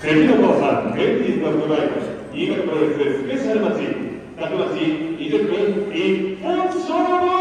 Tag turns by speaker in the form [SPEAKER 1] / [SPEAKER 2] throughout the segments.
[SPEAKER 1] セミの坊さん、に日がぐらいいい。新潟プロレススペシャルマッチ、各町20分一発勝負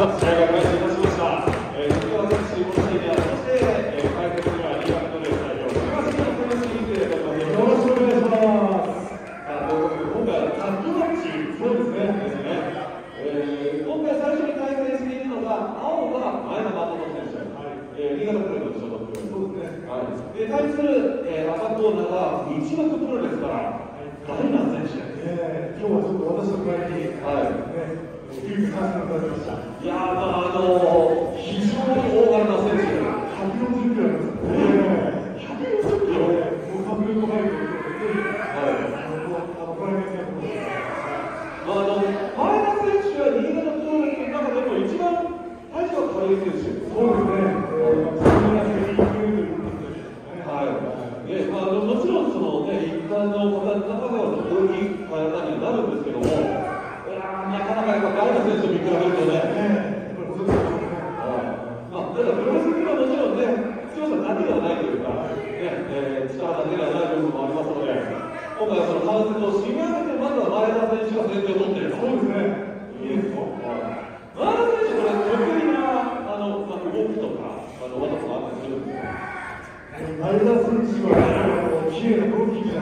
[SPEAKER 1] 大
[SPEAKER 2] 学の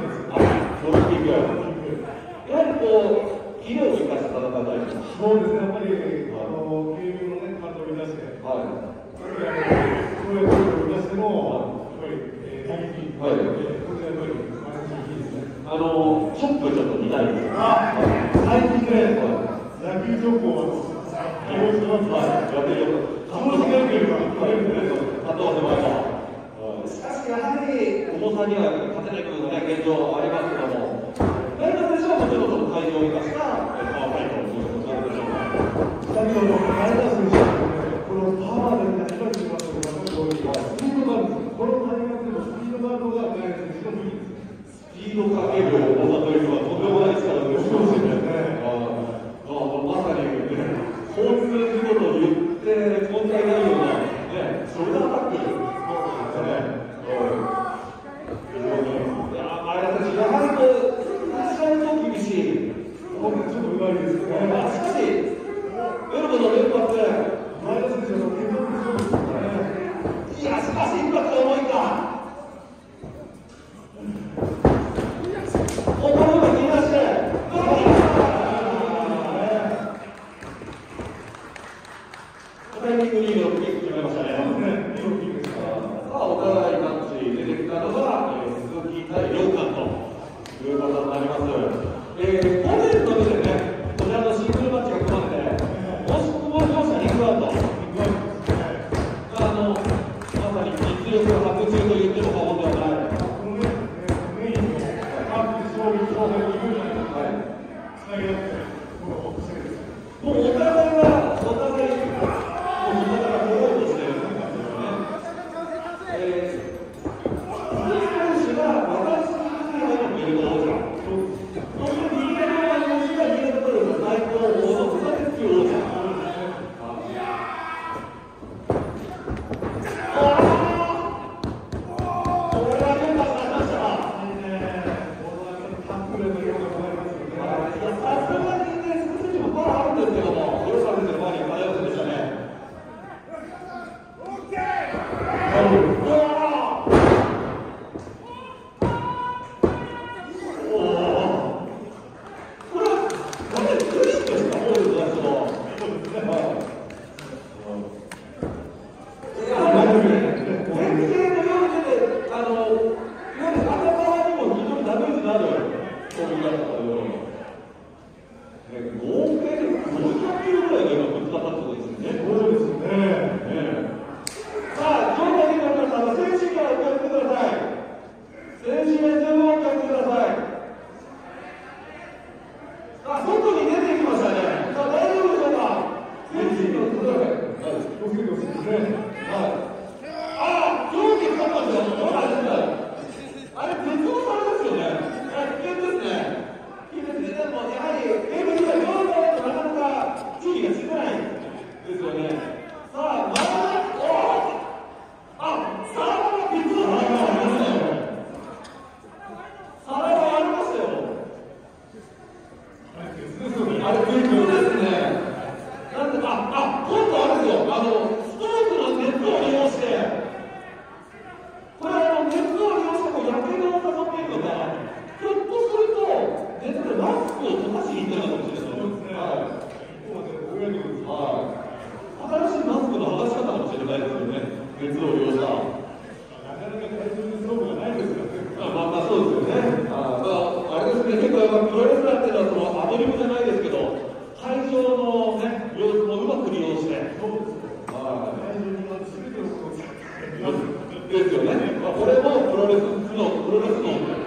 [SPEAKER 2] I'm に
[SPEAKER 1] は勝てない部分が、ね、現状ありますけども、大学でしょもちろんの会場を生かした、雰囲気を
[SPEAKER 2] ですね、
[SPEAKER 1] な
[SPEAKER 2] んで、
[SPEAKER 1] あ、あ、今度あるでよ、あの、ですよね、まあ、これもプロレスのプロレスの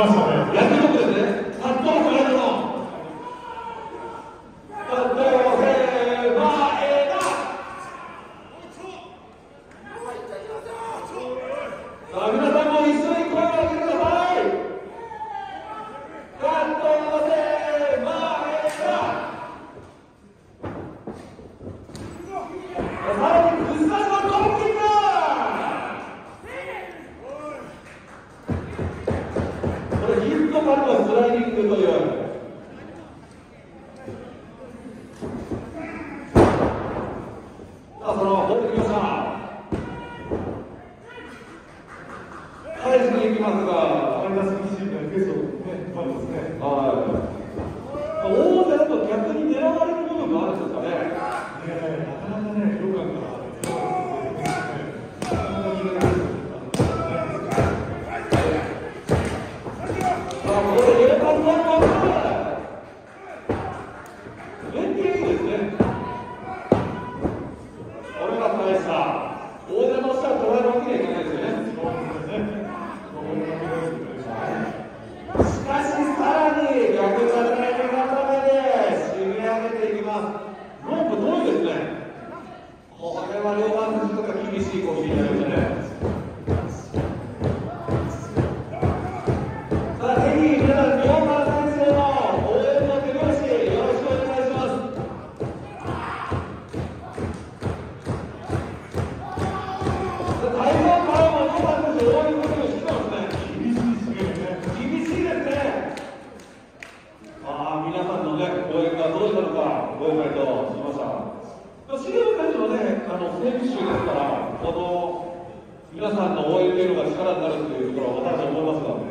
[SPEAKER 1] ますよね。やってるとこですね。取ってきいきますが
[SPEAKER 2] マイナス20のゲストねですね。
[SPEAKER 1] 教育がどうしたのか、ご理解としました。資料会長のね、あの選手ですから、この皆さんの応援というのが力になるというところは私は思いますが、ね、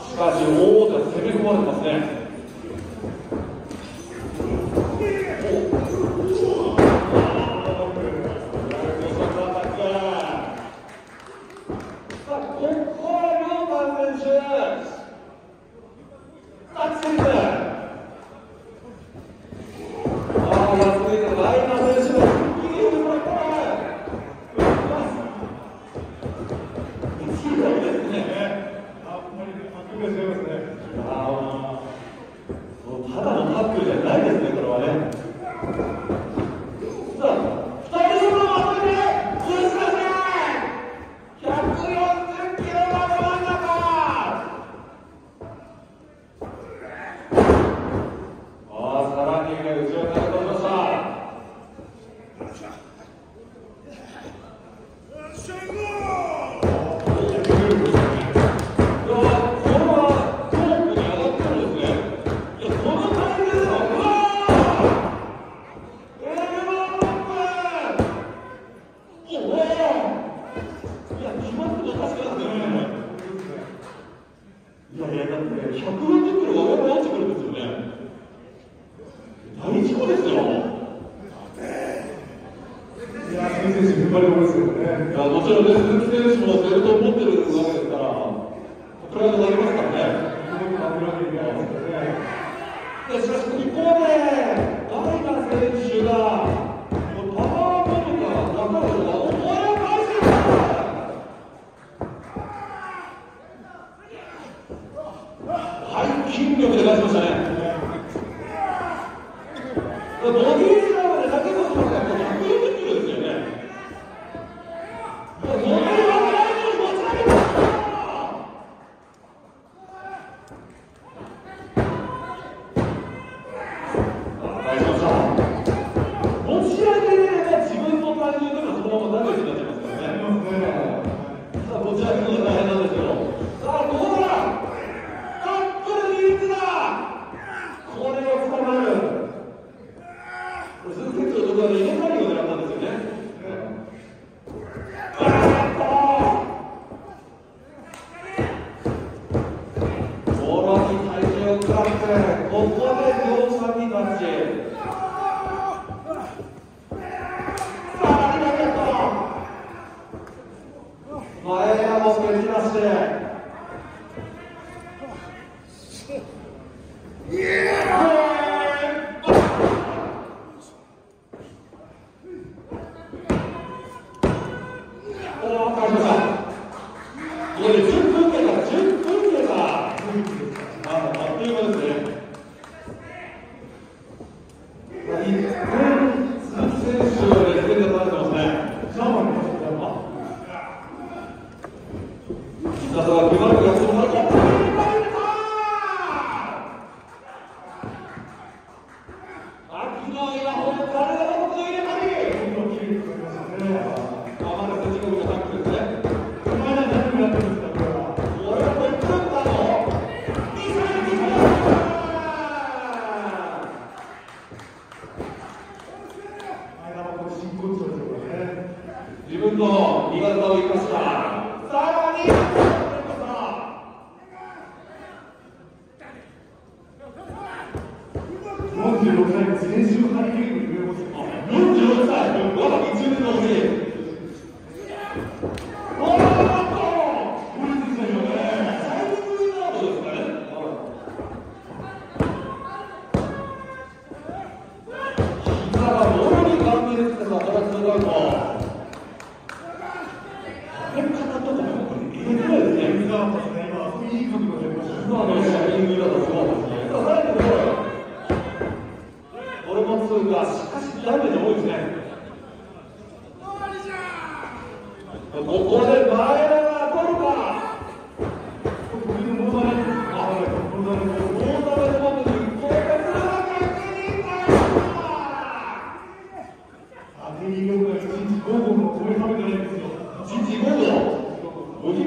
[SPEAKER 1] しかし、大手攻め込まれてますね。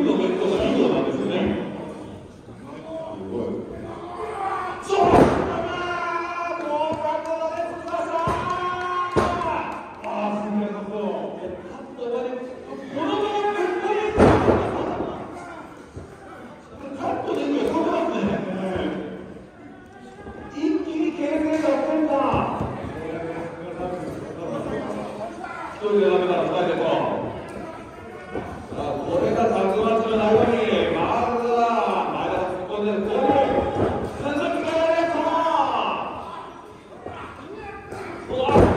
[SPEAKER 2] Куди
[SPEAKER 1] ви Block.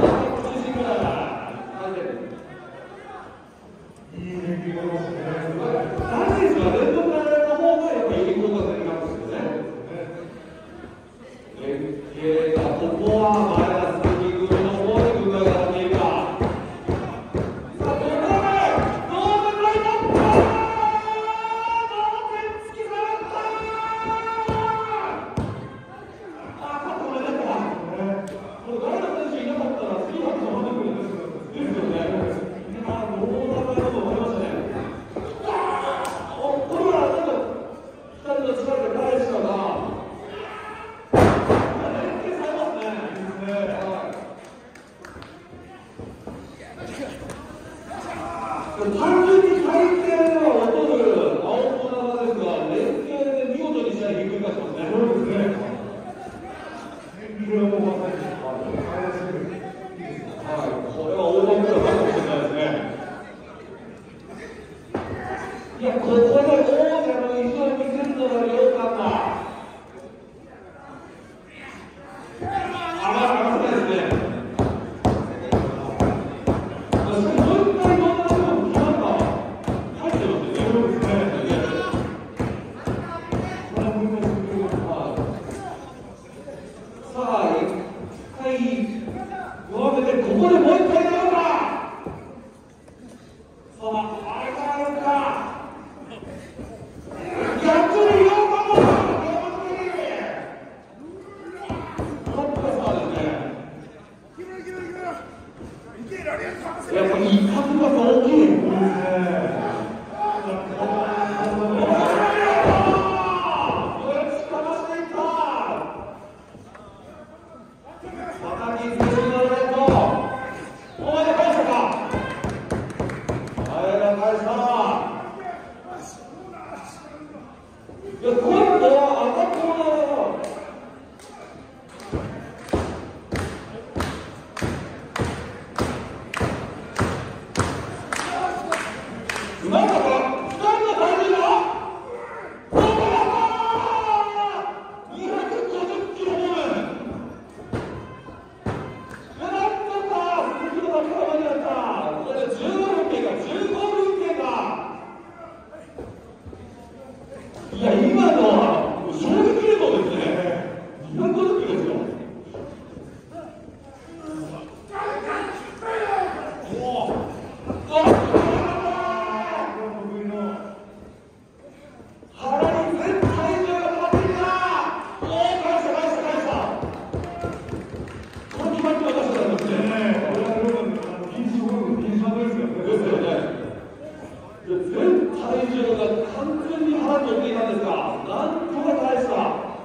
[SPEAKER 1] 全体重が完全に腹に乗っていたんですが、なんとか返した。